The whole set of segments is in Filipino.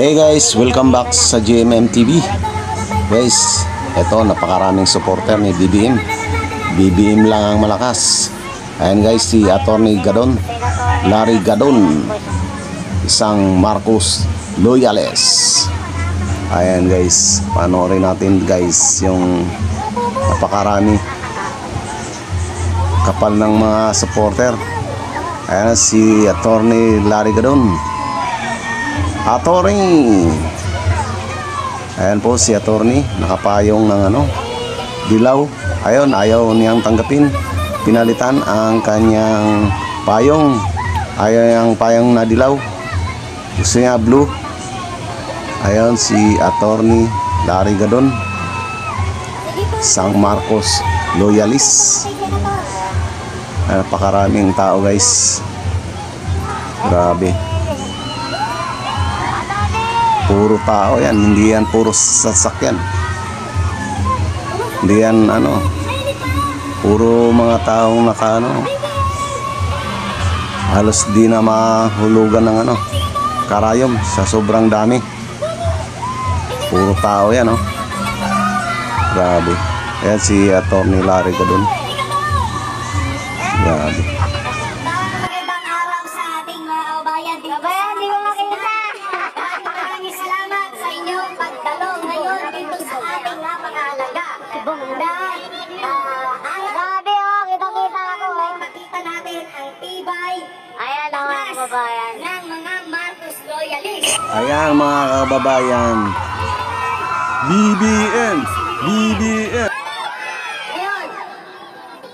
Hey guys, welcome back sa GMM TV. Guys, eto napakaraming supporter ni BBM. BBM lang ang malakas. Ayan guys, si Attorney Gadon, Larry Gadon, isang Marcos Loyales. Ayan guys, panoorin natin guys yung napakarami kapal ng mga supporter. Ayan si Attorney Larry Gadon. Attorney. Ayan po si attorney, nakapayong ng ano, dilaw. Ayun, ayaw niyang tanggapin. Pinalitan ang kanyang payong. Ayaw niyang payong na dilaw. Gusto niya blue. Ayun si attorney Larry Gadon. Sang Marcos Loyalis. Napakaraming tao guys. Grabe. Puro tao yan, hindi yan puro sasakyan. Hindi yan ano, puro mga taong naka ano, halos di na mahulugan ng ano, karayom sa sobrang dami. Puro tao yan, oh. Grabe. Ayan si Atty. Larry ka dun. Grabe. Ayan mga kababayan. BBM! BBM! Ngayon,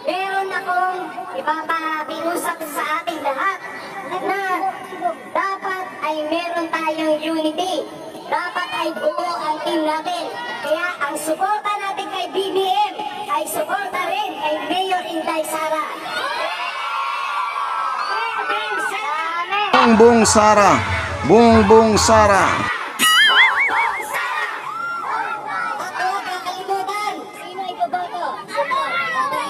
meron akong ipapakiusap sa ating lahat na dapat ay meron tayong unity. Dapat ay buo ang team natin. Kaya ang suporta natin kay BBM ay suporta rin kay Mayor Inday Sara. BBM Sara! Bongbong Sara! Bongbong Sara! At huwag kakalimutan, sino iboboto? Abone!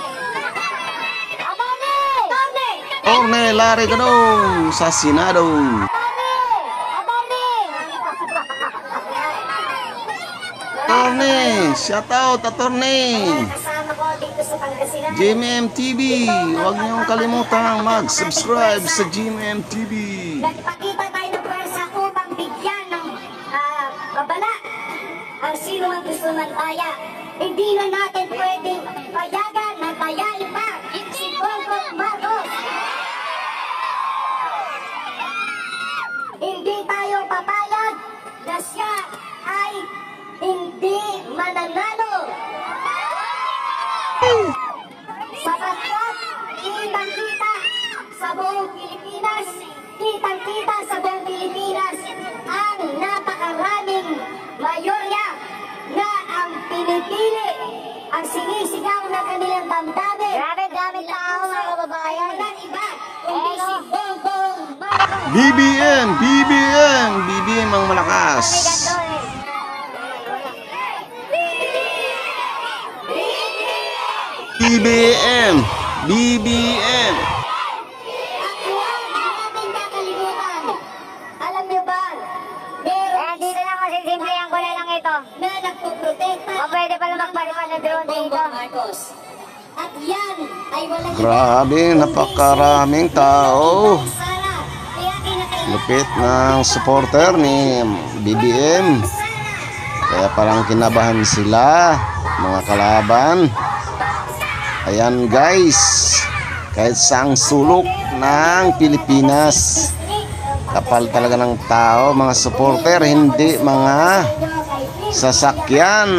Abone! Orne Larry Gadon sa Senado. Attorney! Shout out, Attorney! Kasama ko dito sa Pangasinan. GMM TV! Huwag niyong kalimutang mag-subscribe sa GMM TV. Ang sino man gusto ng taya. Hindi na natin pwedeng payagan na tayain pa si Bongbong Marcos. Hindi tayo papayag na siya ay hindi mananalo. Sapagkat kitang-kita sa buong Pilipinas, kitang-kita sa buong BBM! BBM! BBM ang malakas! BBM! BBM! Simplihan ko na lang ito. na nagpuprotekta O pwede pala magpalipad na drone dito. Marcos. At yan ay walang Grabe, napakaraming tao. Lupit ng supporter ni BBM. Kaya parang kinabahan sila, mga kalaban. Ayan guys, kahit saang sulok ng Pilipinas. Kapal talaga ng tao, mga supporter, hindi mga sasakyan.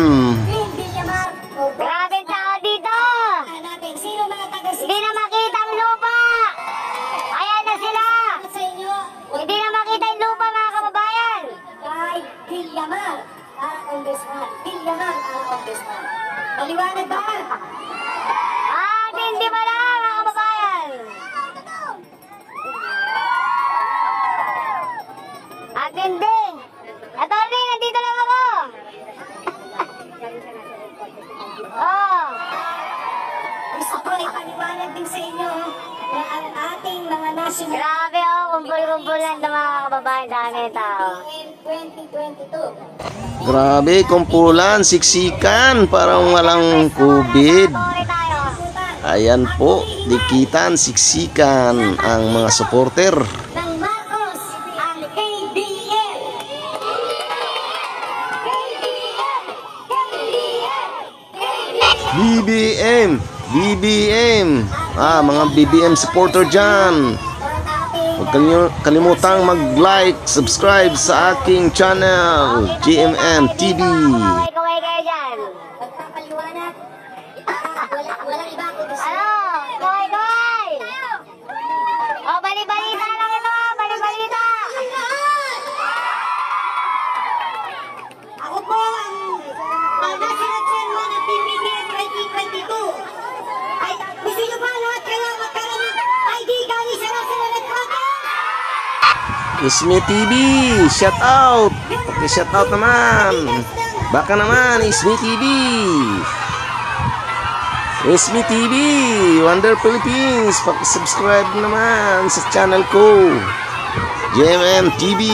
Grabe, kumpulan, siksikan, parang walang COVID. Ayan po, dikitan, siksikan ang mga supporter. BBM, BBM. Ah, mga BBM supporter dyan. Huwag kalimu- kalimutang mag-like, subscribe sa aking channel, GMM TV. Kaway-kaway kayo dyan. Pagpapaliwanag, ah, wala, walang iba kundi si Ano? Kaway-kaway! O, bali-balita lang ito ah, bali-balita! Ako po ang uh, National Chairman ng PBBM 2022. Ay, gusto niyo ba lahat kayo magkaroon ng ID galing sa National Headquarters? Ismi TV, shout out. Okay, shout out naman. Baka naman, Ismi TV. Ismi TV, Wonder Philippines. Pag-subscribe naman sa channel ko. GMM TV.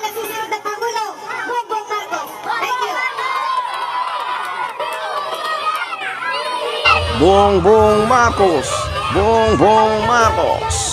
Na susunod na Pangulo, Bongbong Marcos. Thank you. Bongbong Marcos.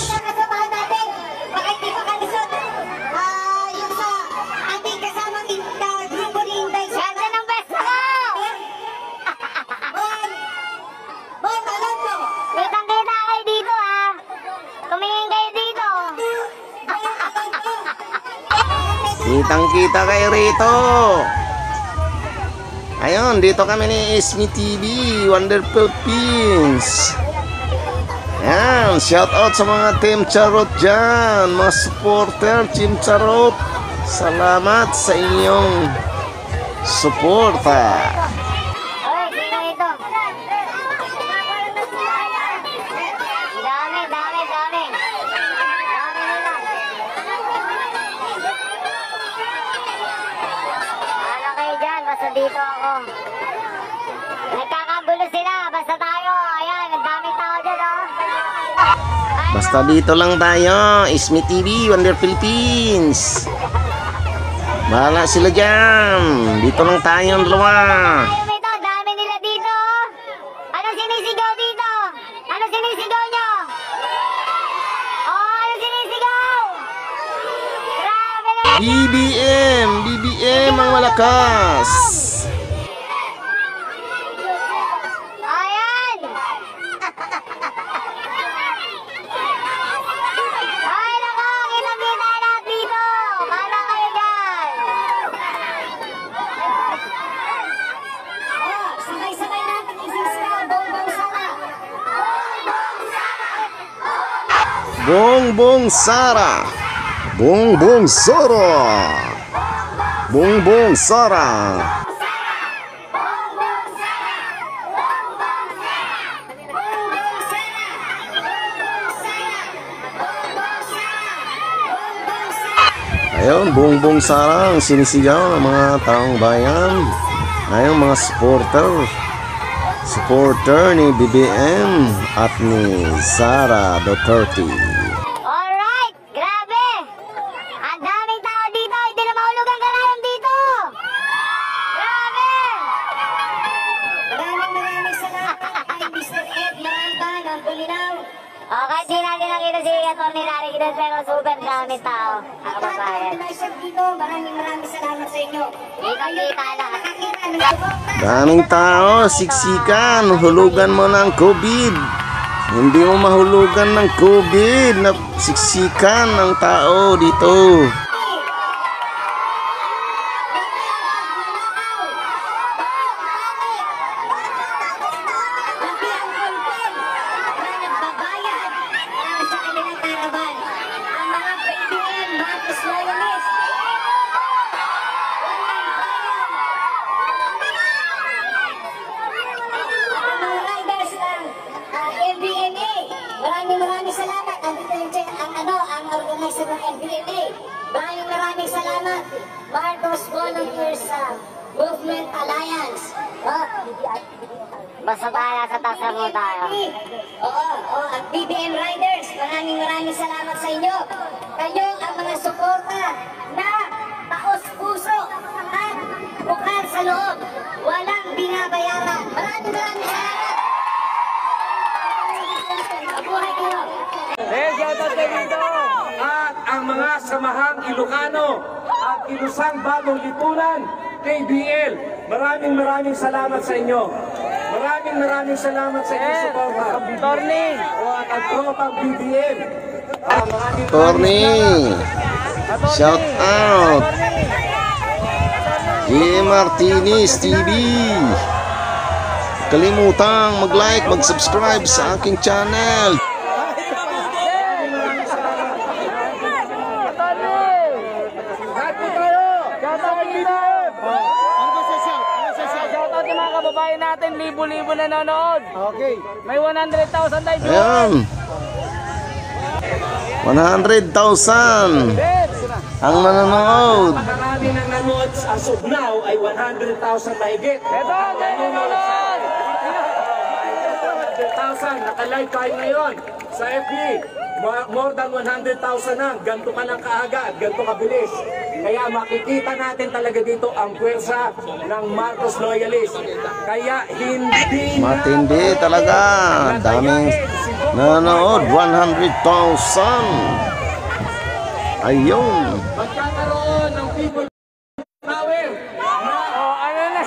Kitang kita kayo rito. Ayun, dito kami ni Ismi TV, Wonderful Pins. Ayan, shout out sa mga Team Charot dyan, mga supporter Team Charot. Salamat sa inyong suporta. Oy, sino ito? Dami, dami, dami. Dami nila. Ano kayo dyan? Basta dito ako. Nagkakagulo sila. Basta tayo. Ayan, ang daming tao dyan, oh. Basta dito lang tayo, Ismi TV, Wonder Philippines. Bahala sila dyan. Dito lang tayo ang dalawa. Ito, dami nila dito. Ano sinisigaw dito? Ano sinisigaw nyo? Oh, ano sinisigaw? Grabe na. BBM, BBM ang malakas. Bongbong Sara. Bongbong Sara. Bongbong Sara. Ayun, Bongbong Sara ang sinisigaw ng mga taong bayan. Ayun, mga supporter. Supporter ni BBM at ni Sara Duterte. Gides, pero super dami tao. Ang kababayan. Dito, maraming maraming salamat sa inyo. Kitang-kita lahat. Ng. Daming tao, siksikan, hulugan mo ng COVID. Hindi mo mahulugan ng COVID na siksikan ng tao dito. organizer ng MPLA. Maraming maraming salamat. Volunteers uh, Movement Alliance. Oh, Basta tayo sa tasa mo tayo. Oo, oo, at BBM Riders, maraming maraming salamat sa inyo. Kayo ang mga suporta na taos puso at bukal sa loob. Walang binabayaran. Maraming maraming salamat. Mabuhay kayo. at ang mga samahang Ilocano at Ilusang Bagong Lipunan, KBL. Maraming maraming salamat sa inyo. Maraming maraming salamat sa inyong suporta. Torni! O at ang tropang BBM. Ah, maraming! Shout out! J. Martinez TV! Kalimutang mag-like, mag-subscribe sa aking channel. Lahat po tayo! Shoutout BBM! Shoutout yung mga kababayan natin, libo-libo nanonood. Okay. May 100,000 tayo. Ayan. 100,000 ang manonood. Marami nang nanood as of now ay 100,000 mahigit. Ito, tayo nanonood. 100,000, nakalive tayo ngayon sa FB. More, than 100,000 na. Ganto ka lang kaaga at ganto kabilis. Kaya makikita natin talaga dito ang pwersa ng Marcos Loyalist. Kaya hindi na- Matindi talaga. Daming nanonood. 100,000. Ayun. Magkakaroon ng people power ano na?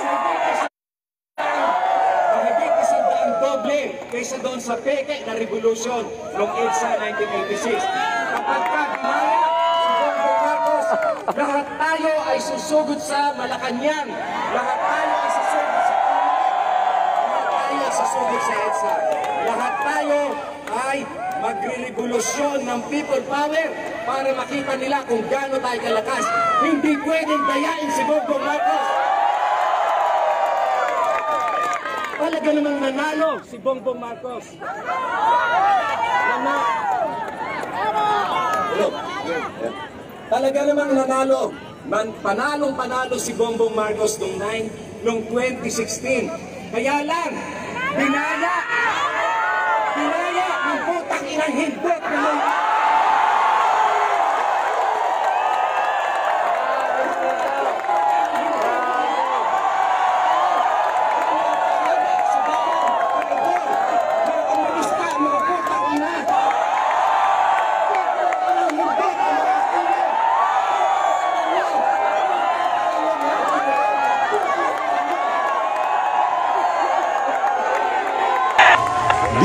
mahigit isang daang doble kaysa doon sa peke na revolution noong EDSA 1986. Kapag ka ginaya si Bongbong Marcos, lahat tayo ay susugod sa Malacanang. Lahat tayo ay susugod sa Lahat tayo ay susugod sa EDSA. Lahat tayo ay magre-revolusyon ng people power para makita nila kung gaano tayo kalakas. Hindi pwedeng dayain si Bongbong Marcos. Talaga namang nanalo si Bongbong Marcos. Nana. Hello. Talaga namang nanalo. Man, panalong panalo si Bongbong Marcos noong 9, noong 2016. Kaya lang, binaya. Binaya ng putang inang hindot na mga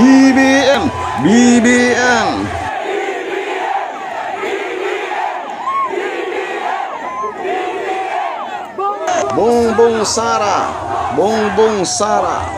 BBM. BBM. Bongbong Sara. Bongbong Sara.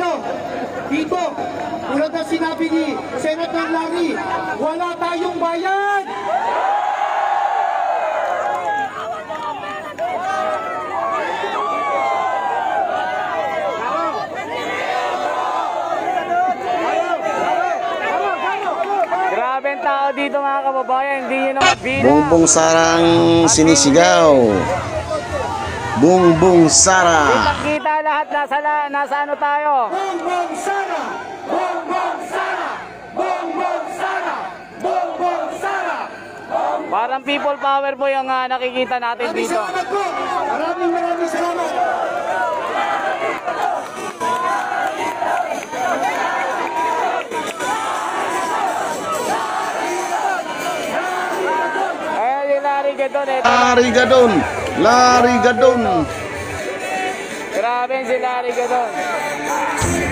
Nyo dito. Tulad na sinabi ni Senator Larry, wala tayong bayan! Grabe tao dito mga kababayan, hindi nyo na mabila. Bongbong Sara ang sinisigaw. Bongbong Sara. Kita lahat nasa, nasa ano tayo. Bongbong Sara! Bongbong Sara! Bongbong Sara! Bongbong Sara! Parang people power po yung ah, nakikita natin Maraming dito. salamat po! Maraming maraming salamat! Ayan yung Larry Gadon eh. Larry Gadon. Larry Gadon. Grabe si Larry Gadon.